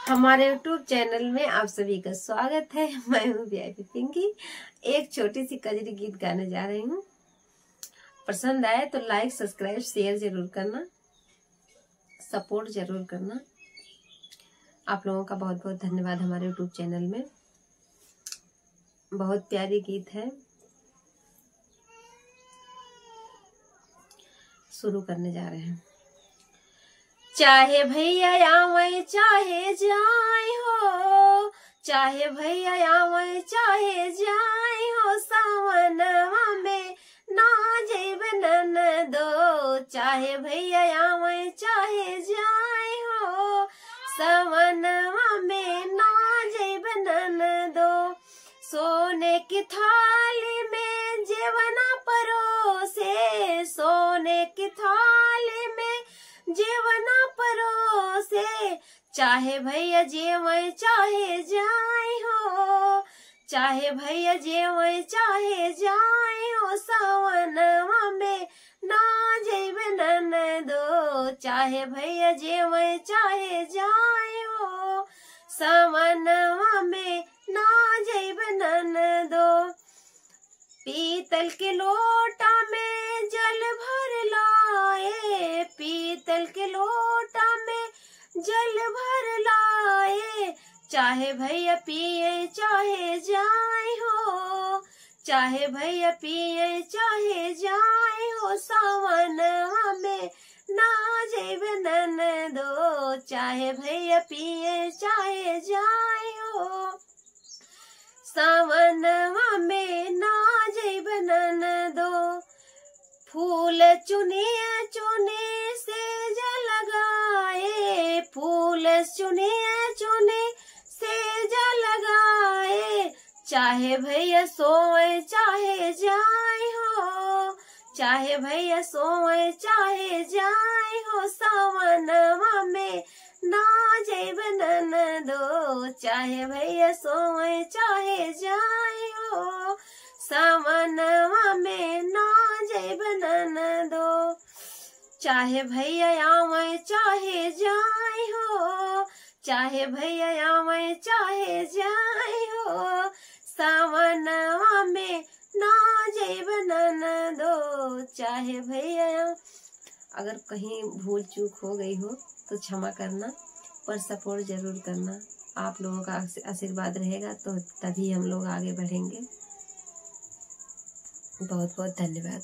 हमारे YouTube channel में आप सभी का स्वागत है। मैं हूँ वीआईपी पिंकी। एक छोटी सी कजरी गीत गाने जा रही हूँ। पसंद आए तो लाइक सब्सक्राइब शेयर ज़रूर करना। सपोर्ट ज़रूर करना। आप लोगों का बहुत बहुत धन्यवाद हमारे YouTube चैनल में। बहुत प्यारी गीत है। शुरू करने जा रहे हैं। चाहे भैया आवे चाहे जाए हो। चाहे भैया आवे चाहे जाए हो। सावनवा में ना जेब नन दो। चाहे भैया आवे चाहे जाए हो। सावनवा में ना जेब नन दो। सोने की थाली में जेवना परोसे। सोने की थाली में जेवना चाहे भैया जेवै चाहे जाए हो, चाहे भैया जेवै चाहे जाए हो, सावनवा में ना जेब नन दो। चाहे भैया जेवै चाहे जाए हो, सावनवा में ना जेब नन दो। पीतल के लोटा चाहे भैया पिए, चाहे जाए हो। चाहे भैया पिए, चाहे जाए हो। सावन में ना जेब नन दो। चाहे भैया पिए, चाहे जाए हो। सावन में ना जेब नन दो। फूल चुने चाहे भैया सोए, चाहे जाए हो। चाहे भैया सोए, चाहे जाए हो। सावनवा में ना जेब नन दो। चाहे भैया सोए, चाहे जाए हो। सावनवा में ना जेब नन दो। चाहे भैया आवे, चाहे जाए हो। चाहे भैया आवे, चाहे जाए हो। सावनवा में ना जेब नन दो, चाहे भैया। अगर कहीं भूल चूक हो गई हो तो क्षमा करना, पर सपोर्ट ज़रूर करना। आप लोगों का आशीर्वाद रहेगा तो तभी हम लोग आगे बढ़ेंगे। बहुत बहुत धन्यवाद।